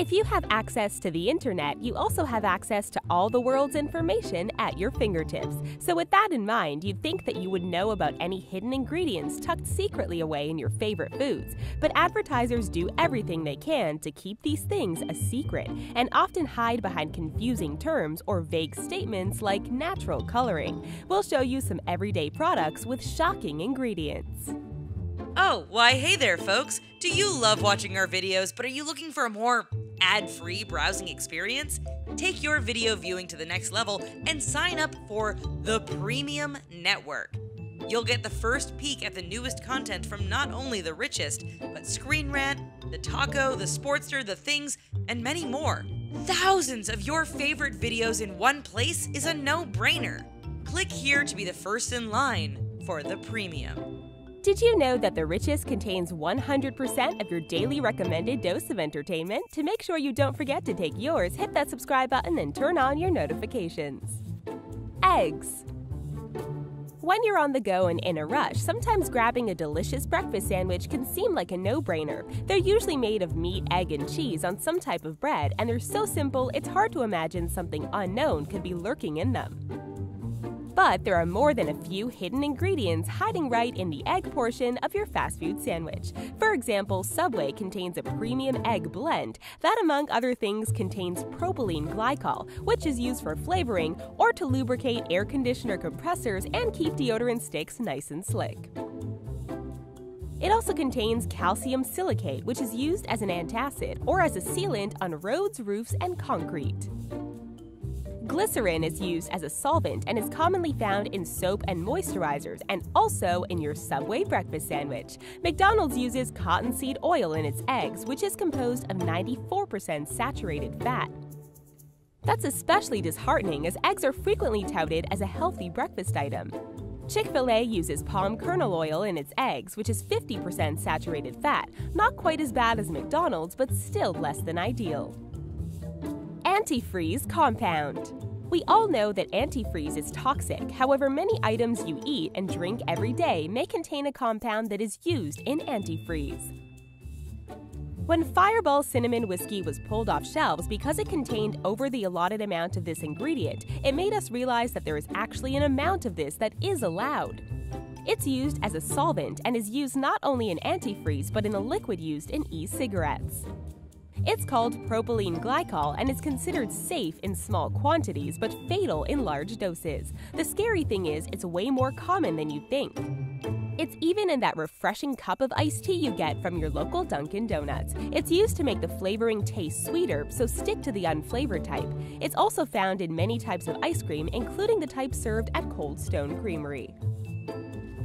If you have access to the internet, you also have access to all the world's information at your fingertips. So, with that in mind, you'd think that you would know about any hidden ingredients tucked secretly away in your favorite foods. But advertisers do everything they can to keep these things a secret and often hide behind confusing terms or vague statements like natural coloring. We'll show you some everyday products with shocking ingredients. Oh, why, hey there, folks! Do you love watching our videos, but are you looking for a more ad free browsing experience? Take your video viewing to the next level and sign up for the Premium Network. You'll get the first peek at the newest content from not only the richest, but Screen Rant, The Talko, The Sportster, The Things, and many more. Thousands of your favorite videos in one place is a no brainer. Click here to be the first in line for the premium. Did you know that The Richest contains 100% of your daily recommended dose of entertainment? To make sure you don't forget to take yours, hit that subscribe button and turn on your notifications. Eggs. When you're on the go and in a rush, sometimes grabbing a delicious breakfast sandwich can seem like a no brainer. They're usually made of meat, egg, and cheese on some type of bread, and they're so simple it's hard to imagine something unknown could be lurking in them. But there are more than a few hidden ingredients hiding right in the egg portion of your fast food sandwich. For example, Subway contains a premium egg blend that, among other things, contains propylene glycol, which is used for flavoring or to lubricate air conditioner compressors and keep deodorant sticks nice and slick. It also contains calcium silicate, which is used as an antacid or as a sealant on roads, roofs, and concrete. Glycerin is used as a solvent and is commonly found in soap and moisturizers and also in your Subway breakfast sandwich. McDonald's uses cottonseed oil in its eggs, which is composed of 94% saturated fat. That's especially disheartening as eggs are frequently touted as a healthy breakfast item. Chick fil A uses palm kernel oil in its eggs, which is 50% saturated fat, not quite as bad as McDonald's, but still less than ideal. Antifreeze compound. We all know that antifreeze is toxic. However, many items you eat and drink every day may contain a compound that is used in antifreeze. When Fireball Cinnamon Whiskey was pulled off shelves because it contained over the allotted amount of this ingredient, it made us realize that there is actually an amount of this that is allowed. It's used as a solvent and is used not only in antifreeze but in the liquid used in e cigarettes. It's called propylene glycol and is considered safe in small quantities but fatal in large doses. The scary thing is, it's way more common than you think. It's even in that refreshing cup of iced tea you get from your local Dunkin' Donuts. It's used to make the flavoring taste sweeter, so stick to the unflavored type. It's also found in many types of ice cream, including the type served at Cold Stone Creamery.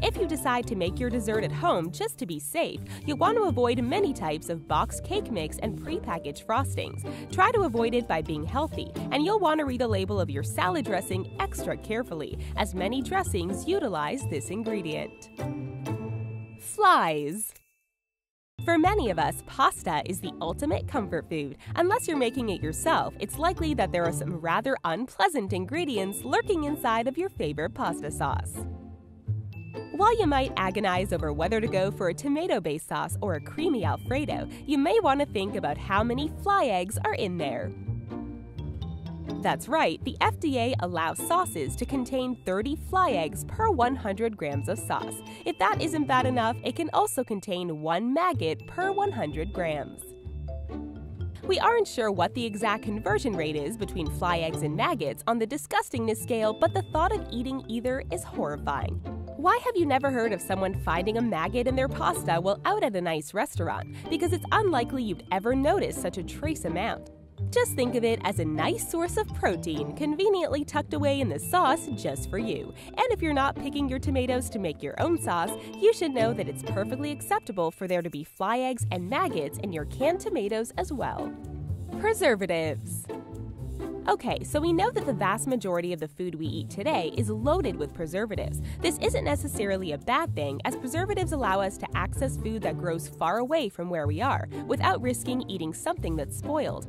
If you decide to make your dessert at home just to be safe, you'll want to avoid many types of boxed cake mix and prepackaged frostings. Try to avoid it by being healthy, and you'll want to read the label of your salad dressing extra carefully, as many dressings utilize this ingredient. Flies. For many of us, pasta is the ultimate comfort food. Unless you're making it yourself, it's likely that there are some rather unpleasant ingredients lurking inside of your favorite pasta sauce. While you might agonize over whether to go for a tomato based sauce or a creamy Alfredo, you may want to think about how many fly eggs are in there. That's right, the FDA allows sauces to contain 30 fly eggs per 100 grams of sauce. If that isn't bad enough, it can also contain one maggot per 100 grams. We aren't sure what the exact conversion rate is between fly eggs and maggots on the disgustingness scale, but the thought of eating either is horrifying. Why have you never heard of someone finding a maggot in their pasta while out at a nice restaurant? Because it's unlikely you'd ever notice such a trace amount. Just think of it as a nice source of protein conveniently tucked away in the sauce just for you. And if you're not picking your tomatoes to make your own sauce, you should know that it's perfectly acceptable for there to be fly eggs and maggots in your canned tomatoes as well. Preservatives. Okay, so we know that the vast majority of the food we eat today is loaded with preservatives. This isn't necessarily a bad thing, as preservatives allow us to access food that grows far away from where we are, without risking eating something that's spoiled.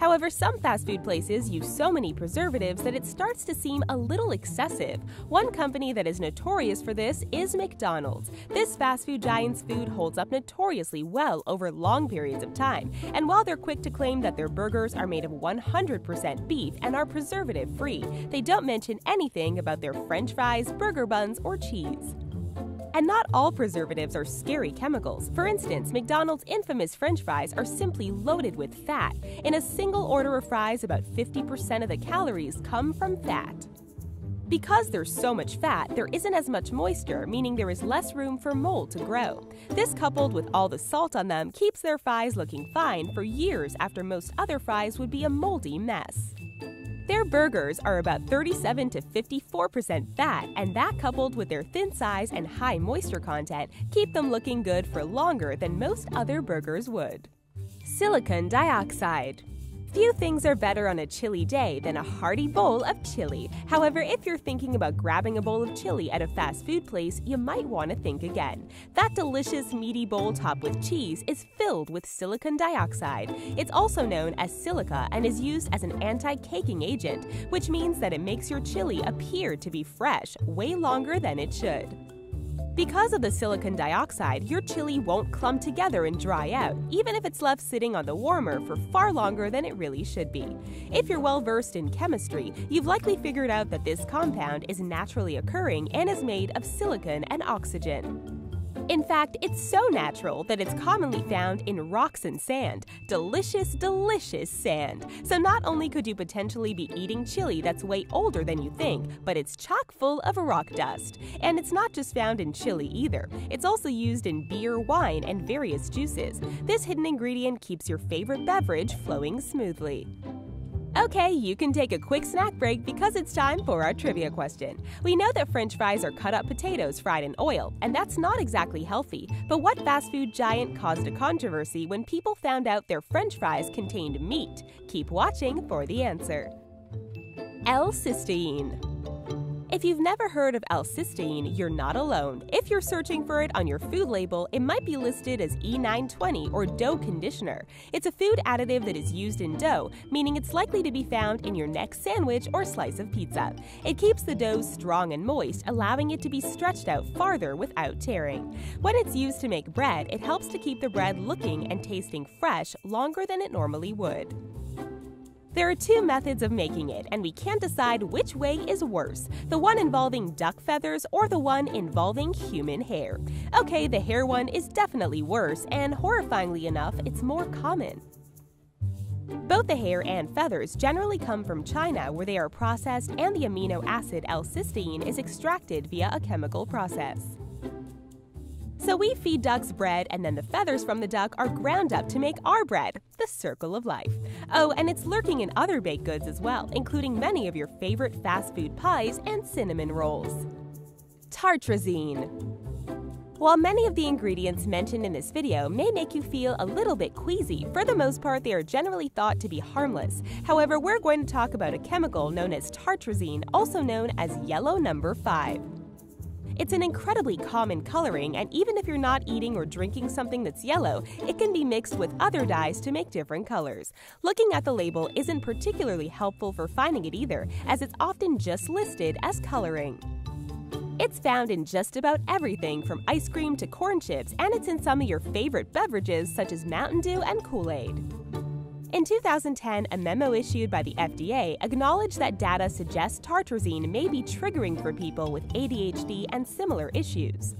However, some fast food places use so many preservatives that it starts to seem a little excessive. One company that is notorious for this is McDonald's. This fast food giant's food holds up notoriously well over long periods of time, and while they're quick to claim that their burgers are made of 100% beef and are preservative free, they don't mention anything about their french fries, burger buns, or cheese. And not all preservatives are scary chemicals. For instance, McDonald's infamous french fries are simply loaded with fat. In a single order of fries, about 50% of the calories come from fat. Because there's so much fat, there isn't as much moisture, meaning there is less room for mold to grow. This, coupled with all the salt on them, keeps their fries looking fine for years after most other fries would be a moldy mess. Their burgers are about 37 to 54% fat, and that coupled with their thin size and high moisture content keep them looking good for longer than most other burgers would. Silicon dioxide. Few things are better on a chilly day than a hearty bowl of chili. However, if you're thinking about grabbing a bowl of chili at a fast food place, you might want to think again. That delicious meaty bowl topped with cheese is filled with silicon dioxide. It's also known as silica and is used as an anti-caking agent, which means that it makes your chili appear to be fresh way longer than it should. Because of the silicon dioxide, your chili won't clump together and dry out, even if it's left sitting on the warmer for far longer than it really should be. If you're well versed in chemistry, you've likely figured out that this compound is naturally occurring and is made of silicon and oxygen. In fact, it's so natural that it's commonly found in rocks and sand. Delicious, delicious sand. So not only could you potentially be eating chili that's way older than you think, but it's chock full of rock dust. And it's not just found in chili either. It's also used in beer, wine, and various juices. This hidden ingredient keeps your favorite beverage flowing smoothly. Okay, you can take a quick snack break because it's time for our trivia question. We know that french fries are cut up potatoes fried in oil, and that's not exactly healthy. But what fast food giant caused a controversy when people found out their french fries contained meat? Keep watching for the answer. L-cysteine. If you've never heard of L-cysteine, you're not alone. If you're searching for it on your food label, it might be listed as E920 or dough conditioner. It's a food additive that is used in dough, meaning it's likely to be found in your next sandwich or slice of pizza. It keeps the dough strong and moist, allowing it to be stretched out farther without tearing. When it's used to make bread, it helps to keep the bread looking and tasting fresh longer than it normally would. There are two methods of making it, and we can't decide which way is worse the one involving duck feathers or the one involving human hair. Okay, the hair one is definitely worse, and horrifyingly enough, it's more common. Both the hair and feathers generally come from China, where they are processed and the amino acid L-cysteine is extracted via a chemical process. So we feed ducks bread, and then the feathers from the duck are ground up to make our bread, the circle of life. Oh, and it's lurking in other baked goods as well, including many of your favorite fast food pies and cinnamon rolls. Tartrazine. While many of the ingredients mentioned in this video may make you feel a little bit queasy, for the most part they are generally thought to be harmless. However, we're going to talk about a chemical known as tartrazine, also known as yellow number 5. It's an incredibly common coloring, and even if you're not eating or drinking something that's yellow, it can be mixed with other dyes to make different colors. Looking at the label isn't particularly helpful for finding it either, as it's often just listed as coloring. It's found in just about everything from ice cream to corn chips, and it's in some of your favorite beverages such as Mountain Dew and Kool Aid. In 2010, a memo issued by the FDA acknowledged that data suggests tartrazine may be triggering for people with ADHD and similar issues.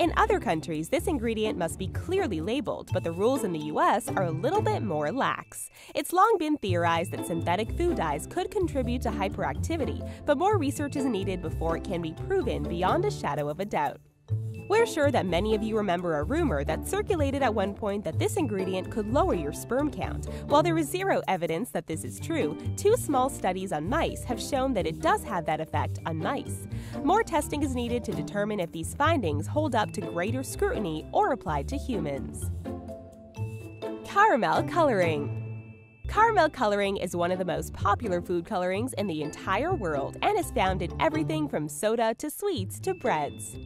In other countries, this ingredient must be clearly labeled, but the rules in the US are a little bit more lax. It's long been theorized that synthetic food dyes could contribute to hyperactivity, but more research is needed before it can be proven beyond a shadow of a doubt. We're sure that many of you remember a rumor that circulated at one point that this ingredient could lower your sperm count. While there is zero evidence that this is true, two small studies on mice have shown that it does have that effect on mice. More testing is needed to determine if these findings hold up to greater scrutiny or applied to humans. Caramel coloring. Caramel coloring is one of the most popular food colorings in the entire world and is found in everything from soda to sweets to breads.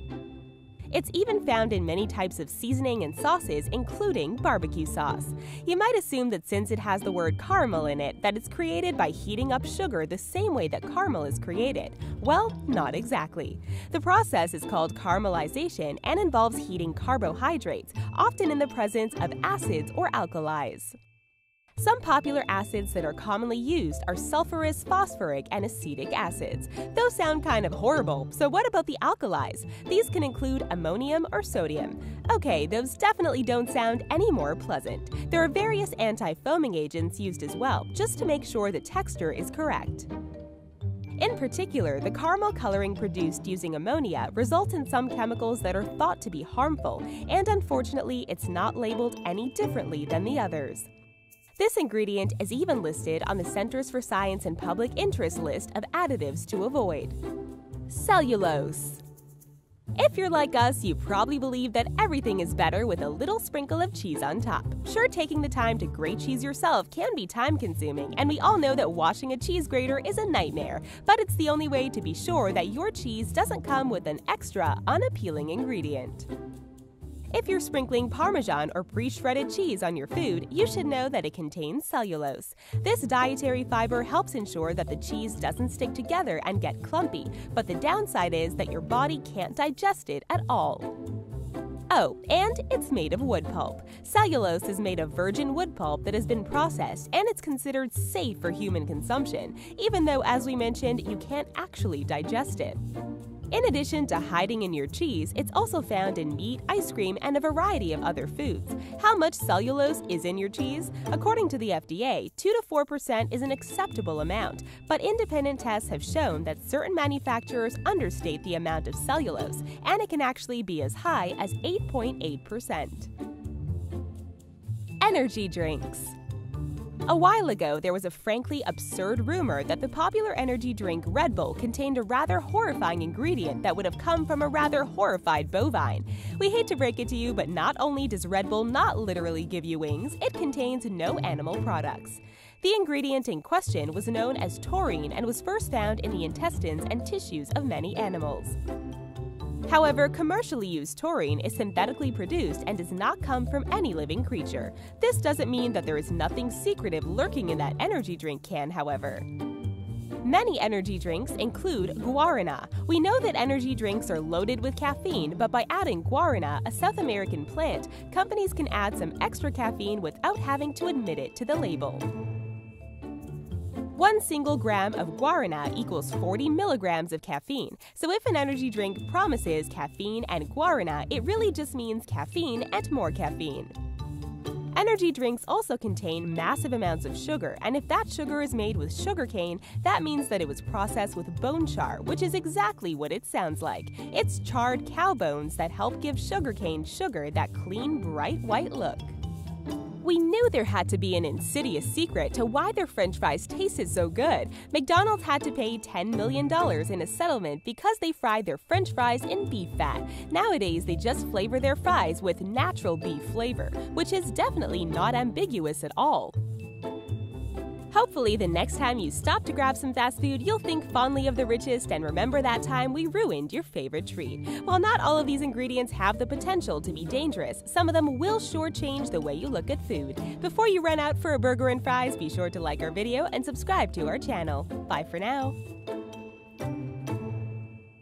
It's even found in many types of seasoning and sauces, including barbecue sauce. You might assume that since it has the word caramel in it, that it's created by heating up sugar the same way that caramel is created. Well, not exactly. The process is called caramelization and involves heating carbohydrates, often in the presence of acids or alkalis. Some popular acids that are commonly used are sulfurous, phosphoric, and acetic acids. Those sound kind of horrible, so what about the alkalis? These can include ammonium or sodium. Okay, those definitely don't sound any more pleasant. There are various anti-foaming agents used as well, just to make sure the texture is correct. In particular, the caramel coloring produced using ammonia results in some chemicals that are thought to be harmful, and unfortunately, it's not labeled any differently than the others. This ingredient is even listed on the Centers for Science and Public Interest list of additives to avoid. Cellulose. If you're like us, you probably believe that everything is better with a little sprinkle of cheese on top. Sure, taking the time to grate cheese yourself can be time consuming, and we all know that washing a cheese grater is a nightmare, but it's the only way to be sure that your cheese doesn't come with an extra, unappealing ingredient. If you're sprinkling Parmesan or pre shredded cheese on your food, you should know that it contains cellulose. This dietary fiber helps ensure that the cheese doesn't stick together and get clumpy, but the downside is that your body can't digest it at all. Oh, and it's made of wood pulp. Cellulose is made of virgin wood pulp that has been processed and it's considered safe for human consumption, even though, as we mentioned, you can't actually digest it. In addition to hiding in your cheese, it's also found in meat, ice cream, and a variety of other foods. How much cellulose is in your cheese? According to the FDA, 2 to 4% is an acceptable amount, but independent tests have shown that certain manufacturers understate the amount of cellulose, and it can actually be as high as 8.8%. Energy drinks. A while ago, there was a frankly absurd rumor that the popular energy drink Red Bull contained a rather horrifying ingredient that would have come from a rather horrified bovine. We hate to break it to you, but not only does Red Bull not literally give you wings, it contains no animal products. The ingredient in question was known as taurine and was first found in the intestines and tissues of many animals. However, commercially used taurine is synthetically produced and does not come from any living creature. This doesn't mean that there is nothing secretive lurking in that energy drink can, however. Many energy drinks include guarana. We know that energy drinks are loaded with caffeine, but by adding guarana, a South American plant, companies can add some extra caffeine without having to admit it to the label. One single gram of guarana equals 40 milligrams of caffeine. So if an energy drink promises caffeine and guarana, it really just means caffeine and more caffeine. Energy drinks also contain massive amounts of sugar, and if that sugar is made with sugarcane, that means that it was processed with bone char, which is exactly what it sounds like. It's charred cow bones that help give sugarcane sugar that clean, bright white look. We knew there had to be an insidious secret to why their french fries tasted so good. McDonald's had to pay $10 million in a settlement because they fried their french fries in beef fat. Nowadays, they just flavor their fries with natural beef flavor, which is definitely not ambiguous at all. Hopefully, the next time you stop to grab some fast food, you'll think fondly of the richest and remember that time we ruined your favorite treat. While not all of these ingredients have the potential to be dangerous, some of them will sure change the way you look at food. Before you run out for a burger and fries, be sure to like our video and subscribe to our channel. Bye for now.